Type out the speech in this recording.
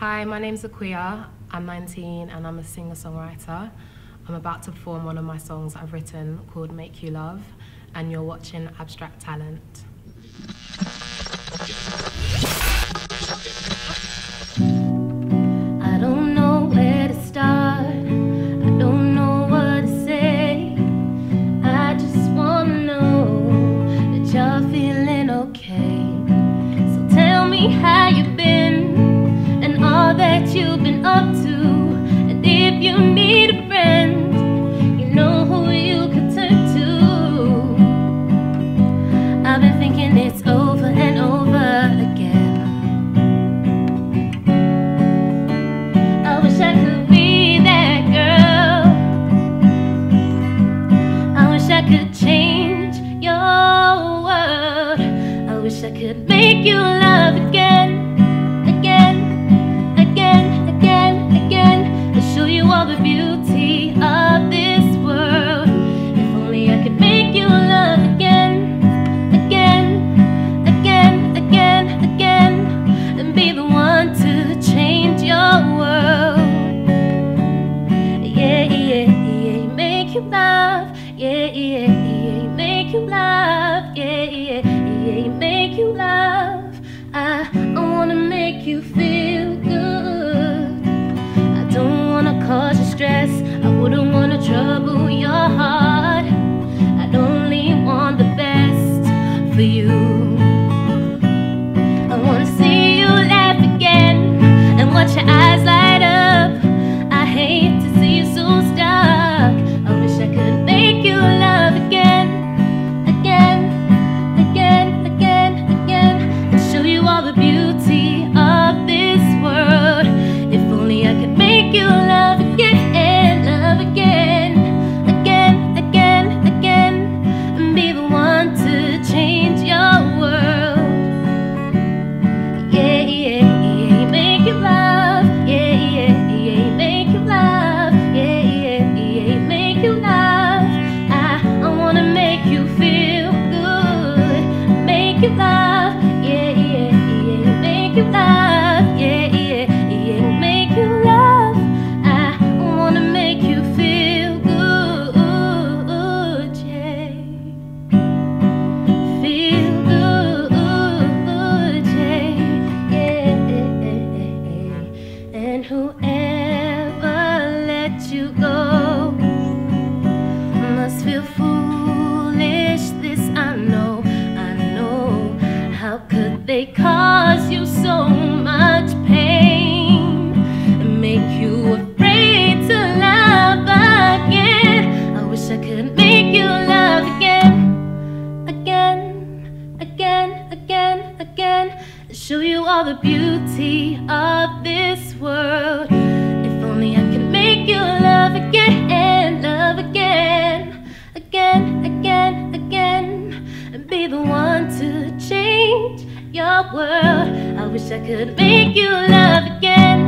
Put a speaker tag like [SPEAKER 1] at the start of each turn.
[SPEAKER 1] Hi, my name's Akua. I'm 19 and I'm a singer songwriter. I'm about to perform one of my songs I've written called Make You Love, and you're watching Abstract Talent.
[SPEAKER 2] I don't know where to start. I don't know what to say. I just wanna know that you're feeling okay. So tell me how you've been if you need a friend, you know who you can turn to. I've been thinking it's over and over again. I wish I could be that girl. I wish I could change your world. I wish I could make you love again, again, Yeah, yeah, yeah, make you laugh. Whoever let you go must feel foolish. This I know, I know. How could they cause you so much pain and make you afraid to love again? I wish I could Show you all the beauty of this world. If only I could make you love again, and love again, again, again, again, and be the one to change your world. I wish I could make you love again,